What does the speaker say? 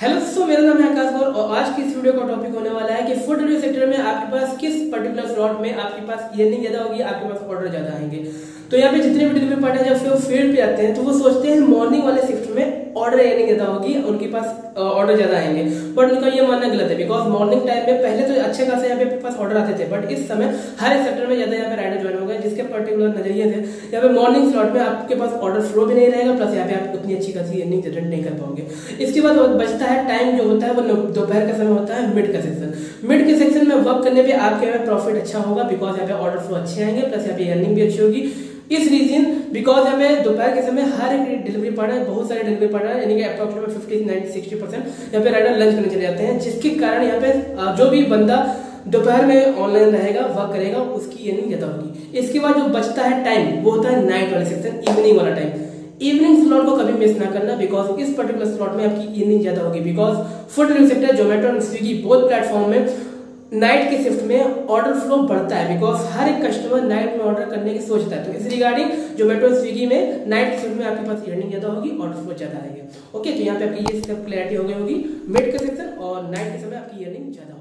Hello दोस्तों मेरा नाम है आकाश गौर और आज की इस वीडियो का टॉपिक होने वाला है कि फ़ूड डिलीवरी सेक्टर में आपके पास किस पर्टिकुलर स्लॉट में आपके पास अर्निंग ज़्यादा होगी, आपके पास ऑर्डर ज़्यादा आएँगे। तो यहाँ पे जितने भी डिलीवरी पार्टनर जब वो फ़ील्ड पे आते हैं तो वो सोचते हैं मॉर्निंग वाले शिफ्ट में ऑर्डर अर्निंग ज़्यादा होगी, उनके पास ऑर्डर ज़्यादा आएँगे। बट उनका ये मानना गलत है बिकॉज़ मॉर्निंग टाइम में पहले तो अच्छे खासे यहाँ पे पास ऑर्डर आते थे बट इस समय हर सेक्टर में ज़्यादा यहाँ पे राइडर जिसके पर्टिकुलर नज़रिए से, यहाँ पे मॉर्निंग स्लॉट में आपके पास ऑर्डर फ्लो भी नहीं रहेगा प्लस यहाँ पे आप उतनी अच्छी खासी अर्निंग जनरेट नहीं कर पाओगे। इसके बाद बचता है टाइम जो होता है वो दोपहर का समय होता है मिड का सेक्शन मिड के सेक्शन में वर्क करने में आपके यहाँ प्रॉफिट अच्छा होगा बिकॉज़ यहाँ पे ऑर्डर फ्लो अच्छे आएँगे प्लस यहाँ पे अर्निंग भी अच्छी होगी। इस रीजन बिकॉज़ हमें दोपहर के समय हर एक डिलीवरी पार्टनर बहुत सारे डिलीवरी पार्टनर यानी कि approximate fifty ninety sixty percent यहाँ पे राइडर लंच करने चले जाते हैं, जिसके कारण यहाँ पे जो भी बंदा दोपहर में ऑनलाइन रहेगा वर्क करेगा, उसकी अर्निंग ज़्यादा होगी। इसके बाद जो बचता है टाइम वो होता है नाइट वाले सेक्शन इवनिंग वाला टाइम इवनिंग स्लॉट को कभी मिस ना करना बिकॉज़ इस पर्टिकुलर स्लॉट में आपकी अर्निंग ज़्यादा होगी because food sector Zomato and Swiggy both platform में नाइट के शिफ्ट में ऑर्डर फ्लो बढ़ता है बिकॉज़ हर एक कस्टमर नाइट में ऑर्डर करने की सोचता है। तो इस रिगार्डिंग जोमेटो स्विगी में नाइट शिफ्ट में आपके पास अर्निंग ज़्यादा होगी ऑर्डर फ्लो ज़्यादा आएगा। ओके तो यहाँ पे आपकी ये सब क्लैरिटी हो गई होगी। मिड के सेक्शन और नाइट के समय आपकी अर्निंग ज़्यादा होगी।